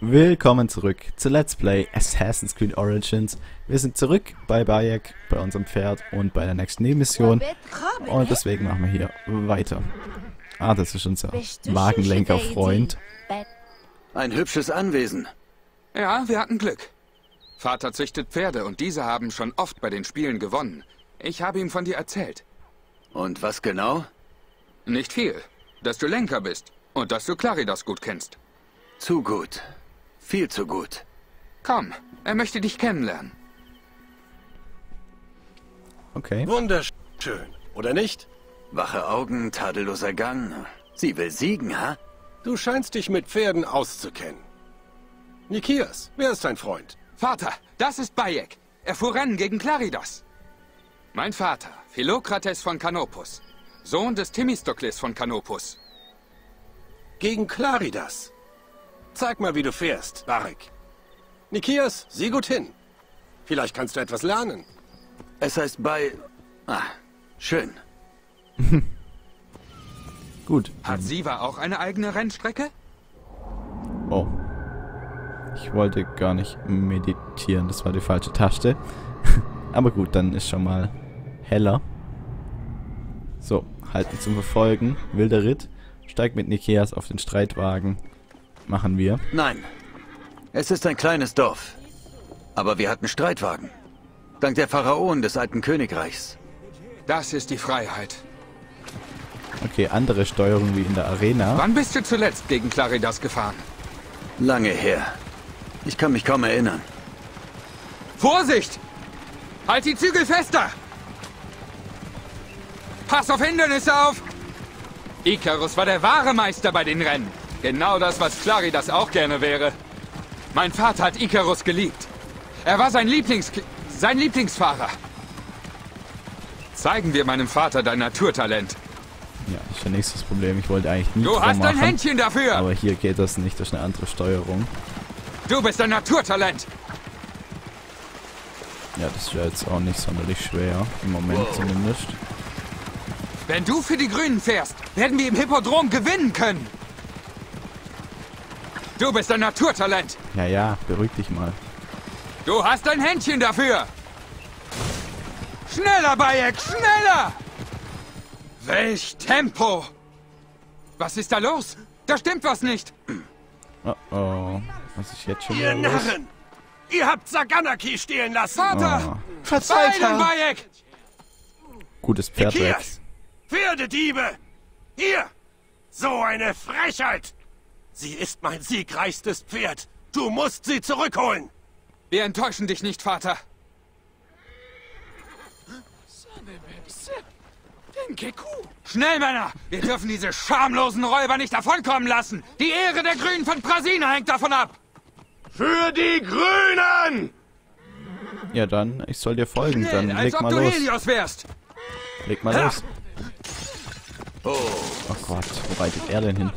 Willkommen zurück zu Let's Play Assassin's Creed Origins. Wir sind zurück bei Bayek, bei unserem Pferd und bei der nächsten Nebenmission. Und deswegen machen wir hier weiter. Ah, das ist unser Wagenlenkerfreund. Ein hübsches Anwesen. Ja, wir hatten Glück. Vater züchtet Pferde und diese haben schon oft bei den Spielen gewonnen. Ich habe ihm von dir erzählt. Und was genau? Nicht viel. Dass du Lenker bist und dass du Claridas gut kennst. Zu gut. Viel zu gut. Komm, er möchte dich kennenlernen. Okay. Wunderschön, oder nicht? Wache Augen, tadelloser Gang. Sie will siegen, ha? Du scheinst dich mit Pferden auszukennen. Nikias, wer ist dein Freund? Vater, das ist Bayek. Er fuhr Rennen gegen Claridas. Mein Vater, Philokrates von Kanopus. Sohn des Themistokles von Kanopus. Gegen Claridas. Zeig mal, wie du fährst, Barek. Nikias, sieh gut hin. Vielleicht kannst du etwas lernen. Es heißt bei... Ah, schön. Gut. Hat Siva auch eine eigene Rennstrecke? Oh. Ich wollte gar nicht meditieren, das war die falsche Taste. Aber gut, dann ist schon mal heller. So, halten zum Verfolgen. Wilder Ritt. Steigt mit Nikeas auf den Streitwagen. Machen wir. Nein. Es ist ein kleines Dorf. Aber wir hatten Streitwagen. Dank der Pharaonen des alten Königreichs. Das ist die Freiheit. Okay, andere Steuerung wie in der Arena. Wann bist du zuletzt gegen Claridas gefahren? Lange her. Ich kann mich kaum erinnern. Vorsicht! Halt die Zügel fester! Pass auf Hindernisse auf! Icarus war der wahre Meister bei den Rennen. Genau das, was Claridas auch gerne wäre. Mein Vater hat Icarus geliebt. Er war sein Lieblings... sein Lieblingsfahrer. Zeigen wir meinem Vater dein Naturtalent. Ja, ist ja nächstes Problem. Ich wollte eigentlich Nitro Du hast ein machen, Händchen dafür! Aber hier geht das nicht, das ist eine andere Steuerung. Du bist ein Naturtalent! Ja, das ist ja jetzt auch nicht sonderlich schwer. Im Moment zumindest. Wenn du für die Grünen fährst, werden wir im Hippodrom gewinnen können. Du bist ein Naturtalent. Ja, ja, beruhig dich mal. Du hast ein Händchen dafür. Schneller, Bayek, schneller! Welch Tempo! Was ist da los? Da stimmt was nicht. Oh oh. Was ist jetzt schon Ihr los? Narren! Ihr habt Saganaki stehlen lassen! Vater! Oh. Verzeiht, Beeilen, Bayek! Gutes Pferd! Pferdediebe! Hier! So eine Frechheit! Sie ist mein siegreichstes Pferd. Du musst sie zurückholen! Wir enttäuschen dich nicht, Vater. Schnell, Männer! Wir dürfen diese schamlosen Räuber nicht davonkommen lassen! Die Ehre der Grünen von Brasina hängt davon ab! Für die Grünen! Ja, dann, ich soll dir folgen. Dann Schnell, als leg ob mal du los. Helios wärst! Leg mal los. Oh Gott, wo reitet er denn hin?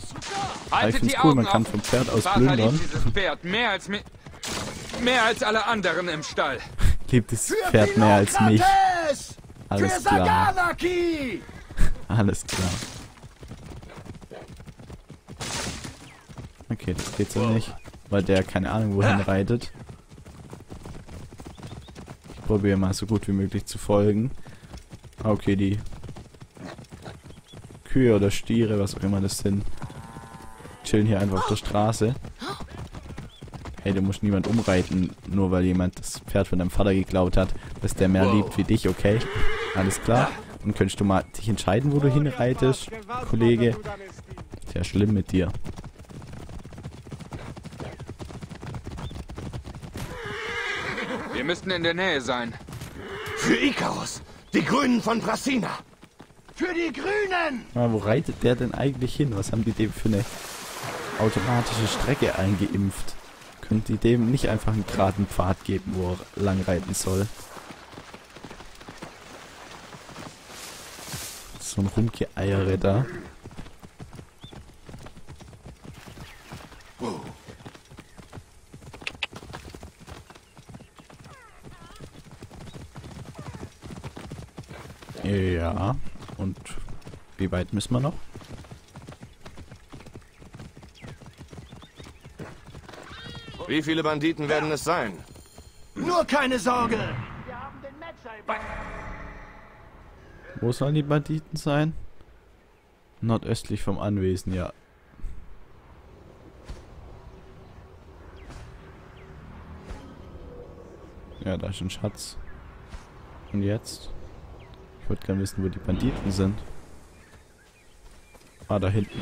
Ich Haltet find's die cool, Augen man kann vom Pferd aus plündern. Pferd mehr als mehr als alle anderen im Stall. Liebt das Pferd mehr als mich. Alles klar. Alles klar. Okay, das geht so nicht. Weil der keine Ahnung wohin reitet. Ich probiere mal so gut wie möglich zu folgen. Ah, Okay, die Kühe oder Stiere, was auch immer das sind, chillen hier einfach auf der Straße. Hey, du musst niemand umreiten, nur weil jemand das Pferd von deinem Vater geklaut hat, dass der mehr liebt wie dich, okay? Alles klar. Und könntest du mal dich entscheiden, wo du hinreitest, Kollege? Sehr schlimm mit dir. Wir müssten in der Nähe sein. Für Icarus! Die Grünen von Brasina! Für die Grünen! Aber Ah, wo reitet der denn eigentlich hin? Was haben die dem für eine automatische Strecke eingeimpft? Können die dem nicht einfach einen geraden Pfad geben, wo er lang reiten soll? So ein Rumgeeiere da. Ja, und wie weit müssen wir noch? Wie viele Banditen werden es sein? Nur keine Sorge. Wo sollen die Banditen sein? Nordöstlich vom Anwesen, ja. Ja, da ist ein Schatz. Und jetzt? Ich würde gerne wissen, wo die Banditen sind. Ah, da hinten.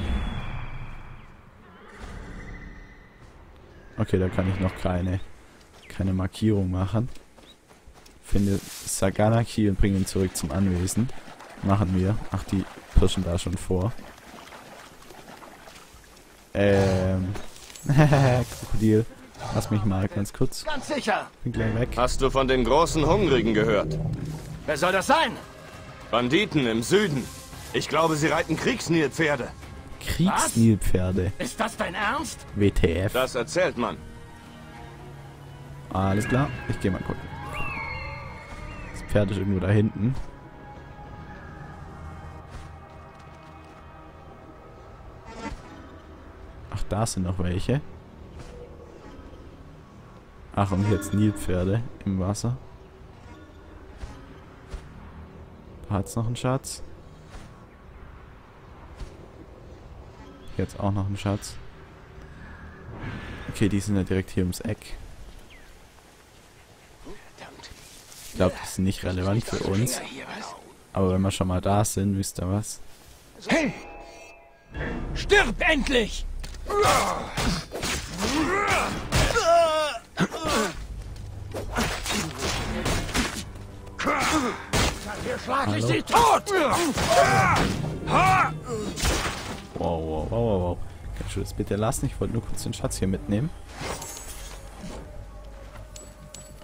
Okay, da kann ich noch keine, keine Markierung machen. Finde Saganaki und bringe ihn zurück zum Anwesen. Machen wir. Ach, die pirschen da schon vor. Ähm. Krokodil. Lass mich mal ganz kurz. Ganz sicher. Bin gleich weg. Hast du von den großen Hungrigen gehört? Wer soll das sein? Banditen im Süden. Ich glaube, sie reiten Kriegsnilpferde. Kriegsnilpferde. Ist das dein Ernst? WTF. Das erzählt man. Alles klar. Ich gehe mal gucken. Das Pferd ist irgendwo da hinten. Ach, da sind noch welche. Ach, und jetzt Nilpferde im Wasser. Da hat's noch einen Schatz. Jetzt auch noch einen Schatz. Okay, die sind ja direkt hier ums Eck. Ich glaube, die sind nicht relevant für uns. Aber wenn wir schon mal da sind, wisst ihr was? Hey! Stirb endlich! Hier schlag ich sie tot! Das bitte lassen? Ich wollte nur kurz den Schatz hier mitnehmen.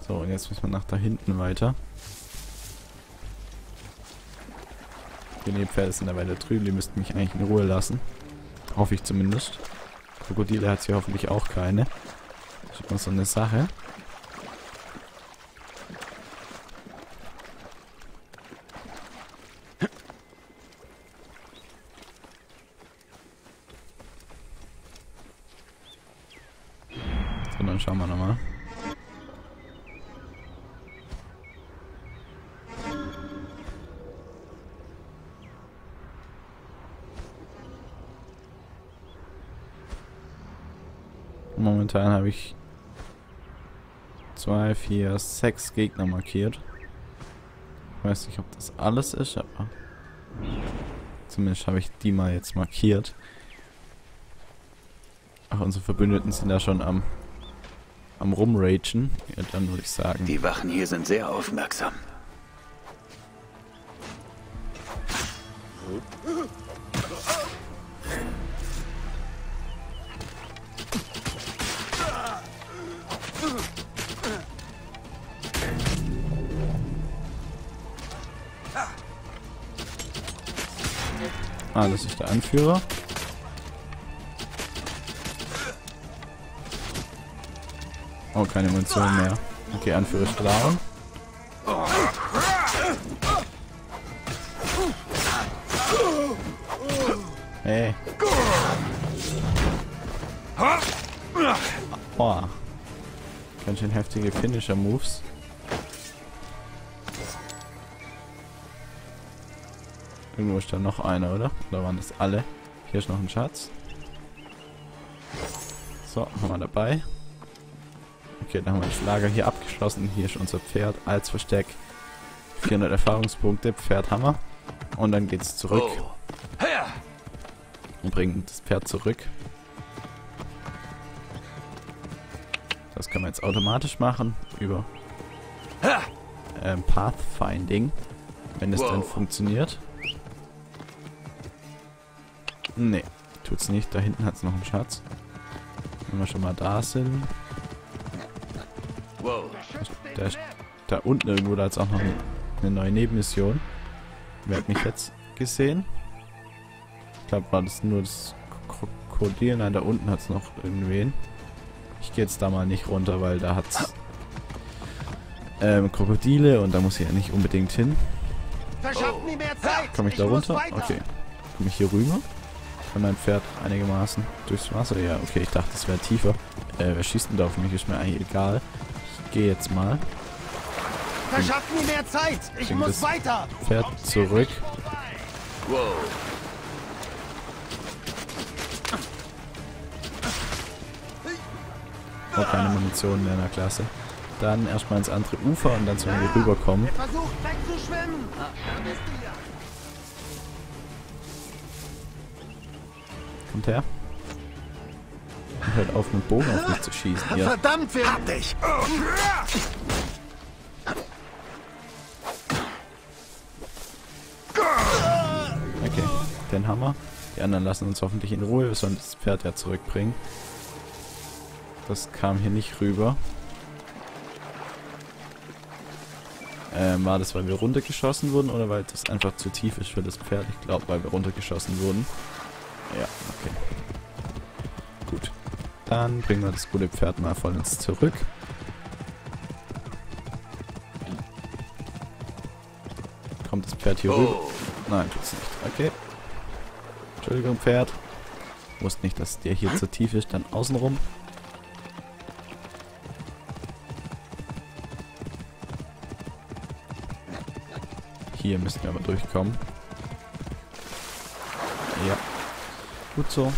So, und jetzt müssen wir nach da hinten weiter. Die Nilpferde sind da weiter drüben. Die müssten mich eigentlich in Ruhe lassen. Hoffe ich zumindest. Krokodile hat sie hoffentlich auch keine. Das ist immer so eine Sache. 2, 4, 6 Gegner markiert. Ich weiß nicht, ob das alles ist, aber... Zumindest habe ich die mal jetzt markiert. Ach, unsere Verbündeten sind da schon am... am rumragen. Ja, dann würde ich sagen... Die Wachen hier sind sehr aufmerksam. Ah, das ist der Anführer. Oh, keine Munition mehr. Okay, Anführer ist down. Hey. Boah. Ganz schön heftige Finisher-Moves. Irgendwo ist da noch einer, oder? Oder waren das alle? Hier ist noch ein Schatz. So, haben wir dabei. Okay, dann haben wir das Lager hier abgeschlossen. Hier ist unser Pferd als Versteck. 400 Erfahrungspunkte, Pferd haben wir. Und dann geht's zurück Oh, und bringen das Pferd zurück. Das können wir jetzt automatisch machen über ähm, Pathfinding, wenn es dann funktioniert. Nee, tut's nicht. Da hinten hat's noch einen Schatz. Wenn wir schon mal da sind. wow. Da, unten irgendwo, da ist auch noch eine, eine neue Nebenmission. Wer hat mich jetzt gesehen? Ich glaube, war das nur das Krokodil. Nein, da unten hat es noch irgendwen. Ich gehe jetzt da mal nicht runter, weil da hat's ähm, Krokodile und da muss ich ja nicht unbedingt hin. Komme ich da runter? Okay. Komme ich hier rüber? Von meinem Pferd einigermaßen durchs Wasser. Ja, okay, ich dachte, es wäre tiefer. Äh, wer schießt denn da auf mich? Ist mir eigentlich egal. Ich gehe jetzt mal. Verschafft mir mehr Zeit. Ich muss weiter. Pferd zurück. Wow. Oh, keine Munition mehr in der Klasse. Dann erstmal ins andere Ufer und dann sollen wir rüberkommen. Versucht wegzuschwimmen. Kommt her. Und hört auf, mit Bogen auf mich zu schießen. Ihr. Verdammt, wir hab dich. Okay, den Hammer. Die anderen lassen uns hoffentlich in Ruhe. Wir sollen das Pferd ja zurückbringen. Das kam hier nicht rüber. Ähm, war das, weil wir runtergeschossen wurden oder weil das einfach zu tief ist für das Pferd? Ich glaube, weil wir runtergeschossen wurden. Ja, okay. Gut. Dann bringen wir das gute Pferd mal voll ins zurück. Kommt das Pferd hier rüber? Oh. Nein, tut's nicht. Okay. Entschuldigung, Pferd. Wusste nicht, dass der hier zu tief ist. Dann außenrum. Hier müssen wir aber durchkommen. Ja. Gut so.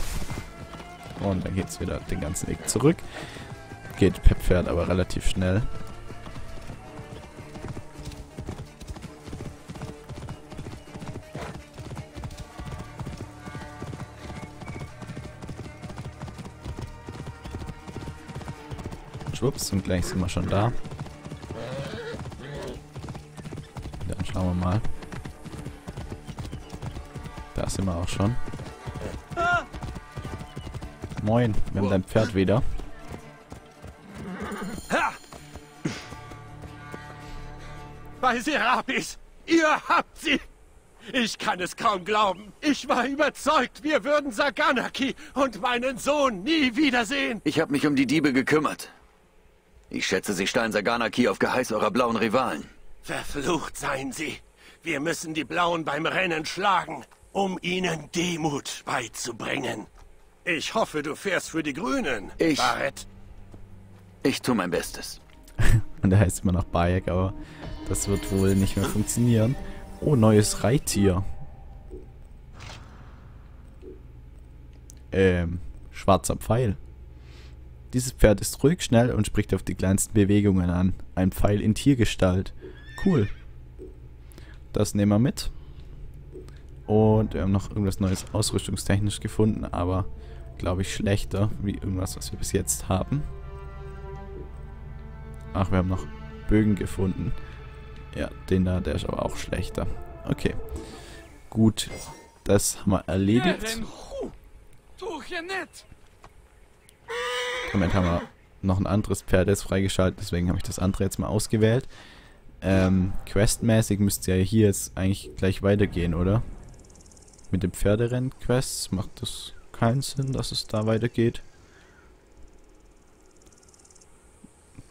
Und dann geht's wieder den ganzen Weg zurück. Geht per Pferd aber relativ schnell. Schwupps, und gleich sind wir schon da. Dann schauen wir mal. Da sind wir auch schon. Moin, wir haben dein Pferd wieder. Bei Serapis! Ihr habt sie! Ich kann es kaum glauben. Ich war überzeugt, wir würden Saganaki und meinen Sohn nie wiedersehen. Ich habe mich um die Diebe gekümmert. Ich schätze, sie steilen Saganaki auf Geheiß eurer blauen Rivalen. Verflucht seien sie. Wir müssen die Blauen beim Rennen schlagen, um ihnen Demut beizubringen. Ich hoffe, du fährst für die Grünen, Ich- Barrett. Ich tue mein Bestes. Und der heißt immer noch Bayek, aber das wird wohl nicht mehr funktionieren. Oh, neues Reittier. Ähm, schwarzer Pfeil. Dieses Pferd ist ruhig, schnell und spricht auf die kleinsten Bewegungen an. Ein Pfeil in Tiergestalt. Cool. Das nehmen wir mit. Und wir haben noch irgendwas Neues ausrüstungstechnisch gefunden, aber glaube ich schlechter, wie irgendwas, was wir bis jetzt haben. Ach, wir haben noch Bögen gefunden. Ja, den da, der ist aber auch schlechter. Okay. Gut. Das haben wir erledigt. Moment haben wir noch ein anderes Pferd jetzt freigeschaltet, deswegen habe ich das andere jetzt mal ausgewählt. Ähm, questmäßig müsste ja hier jetzt eigentlich gleich weitergehen, oder? Mit dem Pferderennen-Quests macht das keinen Sinn, dass es da weitergeht.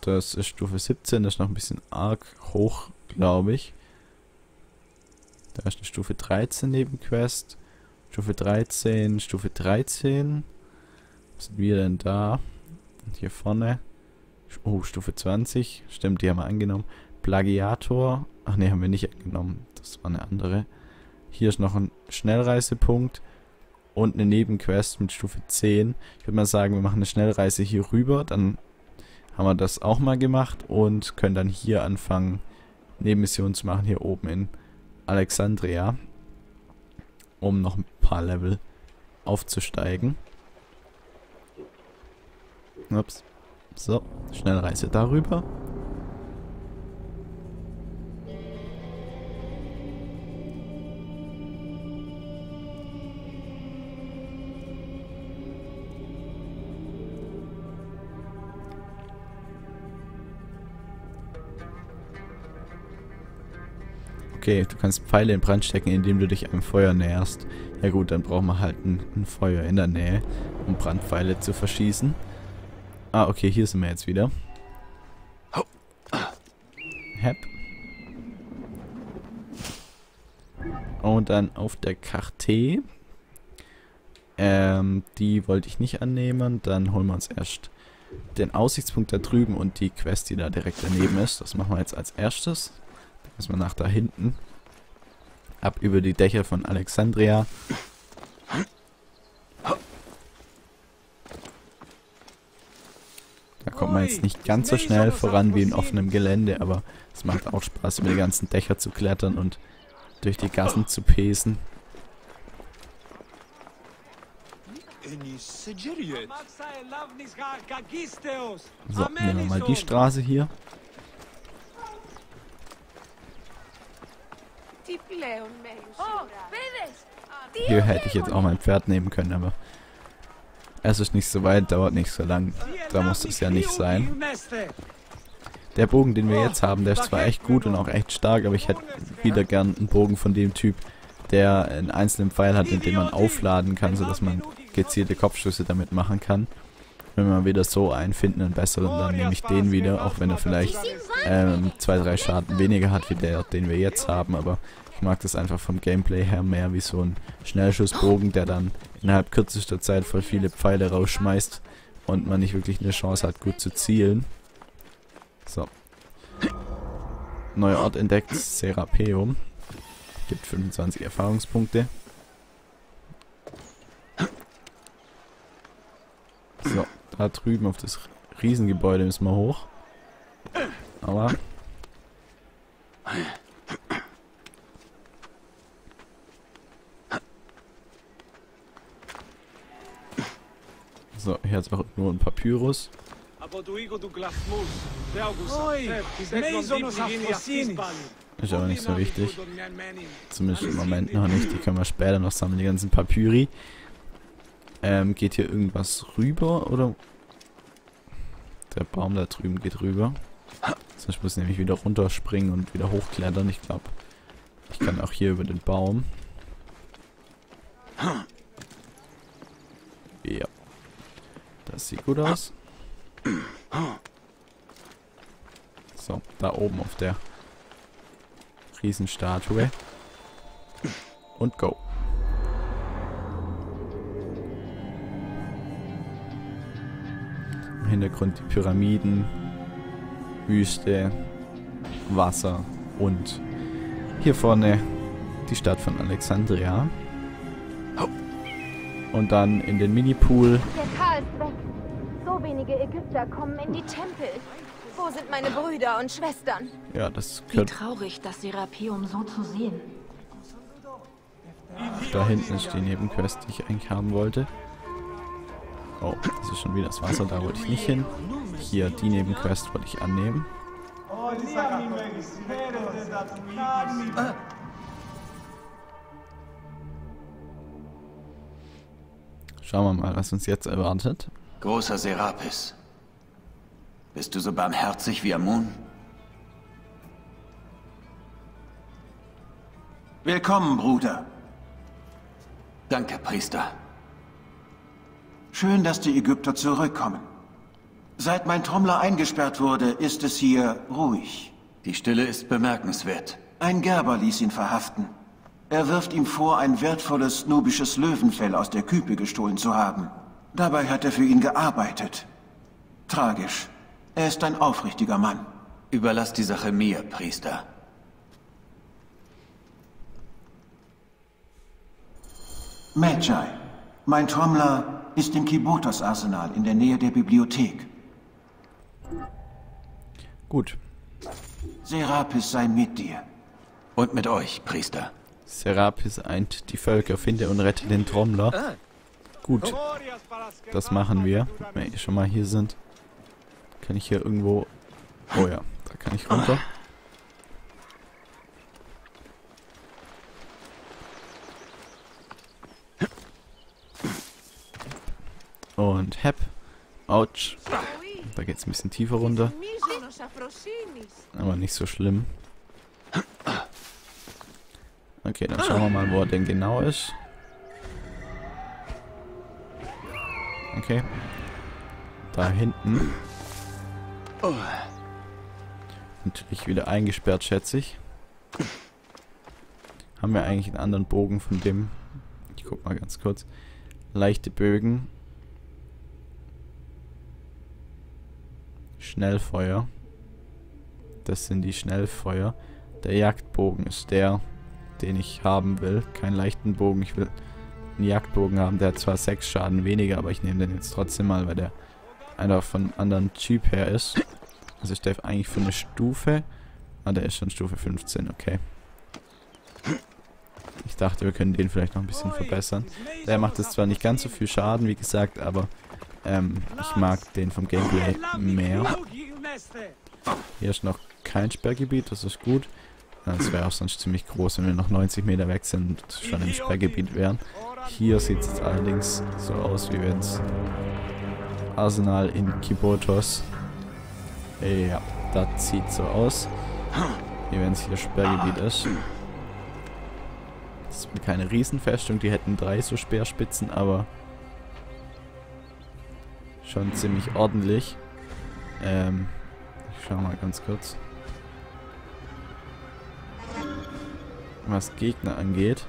Das ist Stufe 17, das ist noch ein bisschen arg hoch, glaube ich. Da ist eine Stufe 13 Nebenquest. Stufe 13, Stufe 13. Was sind wir denn da? Und hier vorne. Oh, Stufe 20. Stimmt, die haben wir angenommen. Plagiator. Ach ne, haben wir nicht angenommen. Das war eine andere. Hier ist noch ein Schnellreisepunkt. Und eine Nebenquest mit Stufe 10. Ich würde mal sagen, wir machen eine Schnellreise hier rüber. Dann haben wir das auch mal gemacht. Und können dann hier anfangen, Nebenmissionen zu machen. Hier oben in Alexandria. Um noch ein paar Level aufzusteigen. Ups. So, Schnellreise darüber. Okay, du kannst Pfeile in Brand stecken, indem du dich einem Feuer näherst. Ja gut, dann brauchen wir halt ein, ein Feuer in der Nähe, um Brandpfeile zu verschießen. Ah, okay, hier sind wir jetzt wieder. Hep. Und dann auf der Karte Ähm, die wollte ich nicht annehmen. Dann holen wir uns erst den Aussichtspunkt da drüben und die Quest, die da direkt daneben ist. Das machen wir jetzt als erstes. Wir nach da hinten. Ab über die Dächer von Alexandria. Da kommt man jetzt nicht ganz so schnell voran wie in offenem Gelände, aber es macht auch Spaß, über die ganzen Dächer zu klettern und durch die Gassen zu pesen. So, nehmen wir mal die Straße hier. Hier hätte ich jetzt auch mein Pferd nehmen können, aber es ist nicht so weit, dauert nicht so lang. Da muss es ja nicht sein. Der Bogen, den wir jetzt haben, der ist zwar echt gut und auch echt stark, aber ich hätte wieder gern einen Bogen von dem Typ, der einen einzelnen Pfeil hat, in dem man aufladen kann, sodass man gezielte Kopfschüsse damit machen kann. Wenn wir wieder so einen finden, einen besseren, dann nehme ich den wieder, auch wenn er vielleicht ähm, zwei, drei Schaden weniger hat wie der, den wir jetzt haben, aber ich mag das einfach vom Gameplay her mehr wie so ein Schnellschussbogen, der dann innerhalb kürzester Zeit voll viele Pfeile rausschmeißt und man nicht wirklich eine Chance hat, gut zu zielen. So. Neuer Ort entdeckt, Serapeum. Gibt 25 Erfahrungspunkte. So, da drüben auf das Riesengebäude müssen wir hoch. Aber... Es auch nur ein Papyrus. Ist aber nicht so wichtig. Zumindest im Moment noch nicht. Die können wir später noch sammeln, die ganzen Papyri. Ähm, geht hier irgendwas rüber, oder? Der Baum da drüben geht rüber. Sonst muss ich nämlich wieder runterspringen und wieder hochklettern. Ich glaube, ich kann auch hier über den Baum. Ja. Sieht gut aus. So, da oben auf der Riesenstatue. Und go. Im Hintergrund die Pyramiden, Wüste, Wasser und hier vorne die Stadt von Alexandria. Und dann in den Minipool. Ist weg. So wenige Ägypter kommen in die Tempel. Wo sind meine Brüder und Schwestern? Ja, das Wie gehört traurig, das Serapeum so zu sehen. Da hinten ist die Nebenquest, die ich eigentlich haben wollte. Oh, das ist schon wieder das Wasser, da wollte ich nicht hin. Hier, die Nebenquest wollte ich annehmen. Schauen wir mal, was uns jetzt erwartet. Großer Serapis. Bist du so barmherzig wie Amun? Willkommen, Bruder. Danke, Priester. Schön, dass die Ägypter zurückkommen. Seit mein Trommler eingesperrt wurde, ist es hier ruhig. Die Stille ist bemerkenswert. Ein Gerber ließ ihn verhaften. Er wirft ihm vor, ein wertvolles nubisches Löwenfell aus der Küpe gestohlen zu haben. Dabei hat er für ihn gearbeitet. Tragisch. Er ist ein aufrichtiger Mann. Überlass die Sache mir, Priester. Magi. Mein Trommler ist im Kibotos-Arsenal in der Nähe der Bibliothek. Gut, Serapis sei mit dir. Und mit euch, Priester. Serapis eint die Völker, finde und rette den Trommler. Gut, das machen wir. Wenn wir schon mal hier sind, kann ich hier irgendwo... Oh ja, da kann ich runter. Und Hep. Autsch. Da geht es ein bisschen tiefer runter. Aber nicht so schlimm. Okay, dann schauen wir mal, wo er denn genau ist. Okay. Da hinten. Natürlich wieder eingesperrt, schätze ich. Haben wir eigentlich einen anderen Bogen von dem... Ich guck mal ganz kurz. leichte Bögen. Schnellfeuer. Das sind die Schnellfeuer. Der Jagdbogen ist der, den ich haben will. Keinen leichten Bogen. Ich will einen Jagdbogen haben. Der hat zwar 6 Schaden weniger, aber ich nehme den jetzt trotzdem mal, weil der einer von anderen Typ her ist. Also ich darf eigentlich für eine Stufe. Ah, der ist schon Stufe 15, okay. Ich dachte, wir können den vielleicht noch ein bisschen verbessern. Der macht jetzt zwar nicht ganz so viel Schaden, wie gesagt, aber ähm, ich mag den vom Gameplay mehr. Hier ist noch kein Sperrgebiet, das ist gut. Das wäre auch sonst ziemlich groß, wenn wir noch 90 Meter weg sind und schon im Sperrgebiet wären. Hier sieht es allerdings so aus, wie wenn es Arsenal in Kibotos. Ja, das sieht so aus, wie wenn es hier Sperrgebiet ist. Das ist keine Riesenfestung, die hätten drei so Speerspitzen, aber schon ziemlich ordentlich. Ähm, ich schau mal ganz kurz. Was Gegner angeht.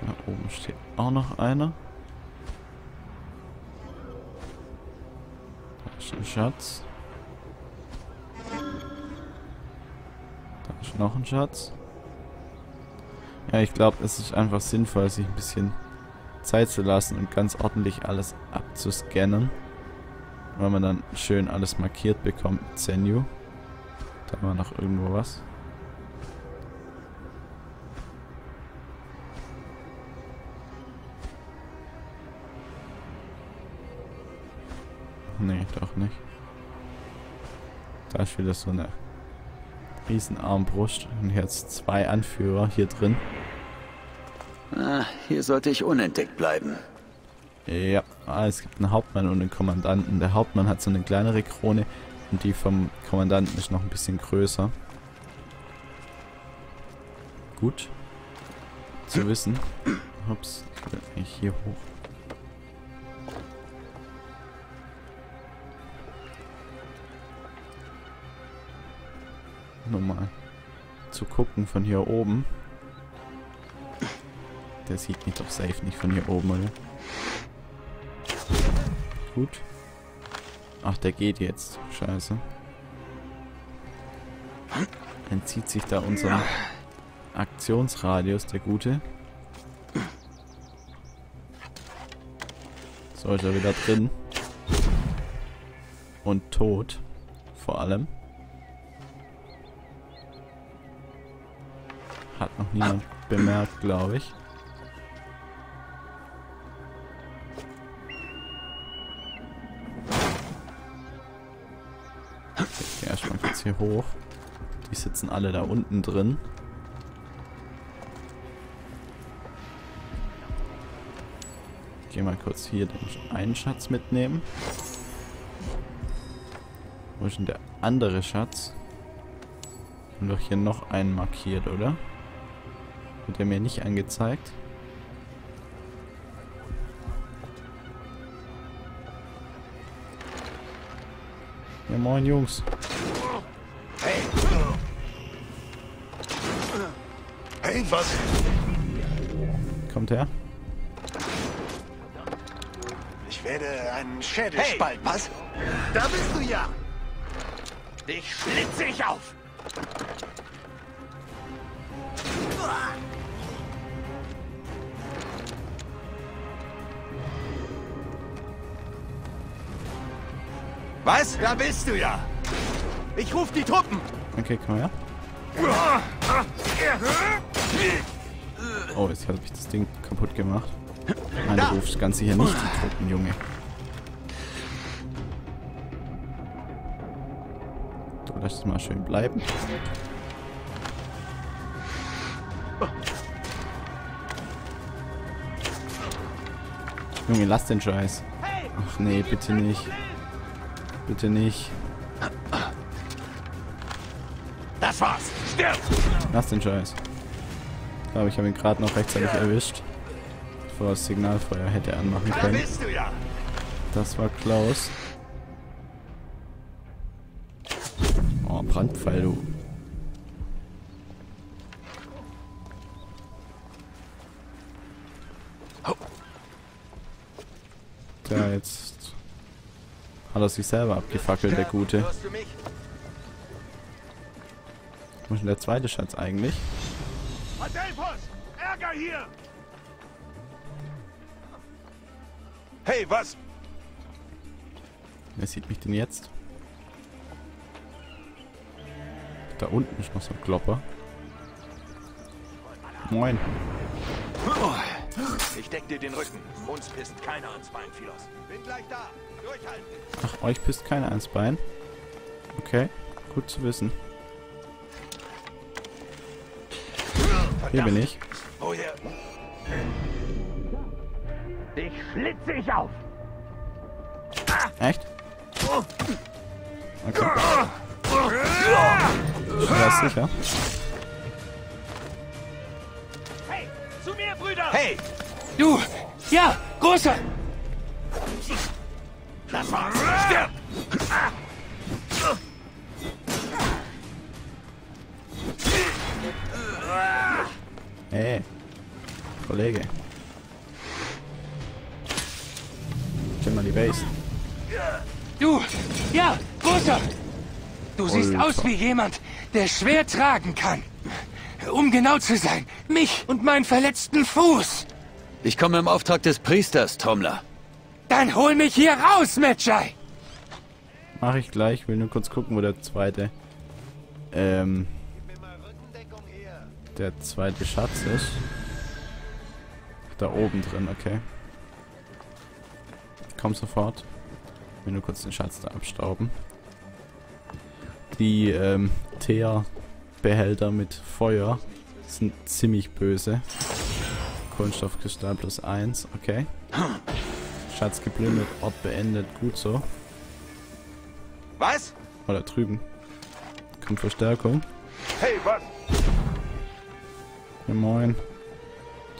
Da oben steht auch noch einer. Da ist ein Schatz. Da ist noch ein Schatz. Ja, ich glaube, es ist einfach sinnvoll, sich ein bisschen Zeit zu lassen und ganz ordentlich alles abzuscannen. Weil man dann schön alles markiert bekommt Zenyu. Da war noch irgendwo was. Nee, doch nicht. Da ist wieder so eine Riesenarmbrust. Und jetzt zwei Anführer hier drin. Ah, hier sollte ich unentdeckt bleiben. Ja, ah, es gibt einen Hauptmann und einen Kommandanten. Der Hauptmann hat so eine kleinere Krone und die vom Kommandanten ist noch ein bisschen größer. Gut. Zu wissen. Ups, ich hier hoch. Nur mal zu gucken von hier oben. Der sieht mich doch safe nicht von hier oben, oder? Gut. Ach, der geht jetzt. Scheiße. Entzieht sich da unserem Aktionsradius, der Gute. So ist er wieder drin. Und tot. Vor allem. Hat noch niemand bemerkt, glaube ich. Ich gehe erstmal kurz hier hoch. Die sitzen alle da unten drin. Ich gehe mal kurz hier den einen Schatz mitnehmen. Wo ist denn der andere Schatz? Und doch hier noch einen markiert, oder? Wird er mir nicht angezeigt? Ja moin Jungs. Hey! Hey, was? Kommt her. Ich werde einen Schädel hey. spalten. Was? Da bist du ja! Dich schlitze ich auf! Was? Da bist du ja. Ich ruf die Truppen. Okay, komm her. Oh, jetzt habe ich das Ding kaputt gemacht. Nein, du rufst ganz sicher nicht die Truppen, Junge. Du lässt es mal schön bleiben. Junge, lass den Scheiß. Ach nee, bitte nicht. Bitte nicht. Das war's. Stirb! Lass den Scheiß. Ich glaube, ich habe ihn gerade noch rechtzeitig erwischt. bevor das Signalfeuer hätte anmachen Da können. Das war Klaus. Oh, Brandpfeil, du. Tja, jetzt hat er sich selber abgefackelt, der Gute. Wo ist denn der zweite Schatz eigentlich? Adelphos! Ärger hier! Hey, was? Wer sieht mich denn jetzt? Da unten ist noch so ein Klopper. Moin. Ich deck dir den Rücken. Uns pisst keiner ans Bein, Philos. Bin gleich da. Durchhalten. Ach, euch pisst keiner ans Bein. Okay, gut zu wissen. Hier bin ich. Oh ja. Dich schlitze ich auf. Echt? Okay. Ja, sicher. Hey, zu mir, Brüder! Hey! Du! Ja, Großer! Das war's. Stirb! Hey. Kollege. Chill mal die Base. Du! Ja, Großer! Du siehst Alter. aus wie jemand, der schwer tragen kann. Um genau zu sein, mich und meinen verletzten Fuß. Ich komme im Auftrag des Priesters, Trommler. Dann hol mich hier raus, Medjay! Mach ich gleich. Will nur kurz gucken, wo der zweite. Ähm. Der zweite Schatz ist. Da oben drin, okay. Komm sofort. Will nur kurz den Schatz da abstauben. Die ähm, Teerbehälter mit Feuer sind ziemlich böse. Kohlenstoffkristall plus 1, okay. Schatz geplündert, Ort beendet, gut so. Was? Oder drüben. Kommt Verstärkung. Hey, was? Ja, moin.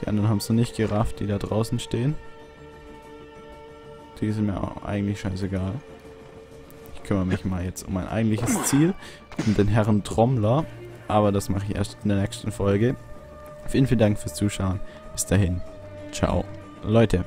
Die anderen haben es noch nicht gerafft, die da draußen stehen. Die sind mir auch eigentlich scheißegal. Ich kümmere mich mal jetzt um mein eigentliches Ziel, um den Herrn Trommler. Aber das mache ich erst in der nächsten Folge. Vielen, vielen Dank fürs Zuschauen. Bis dahin. Ciao. Leute,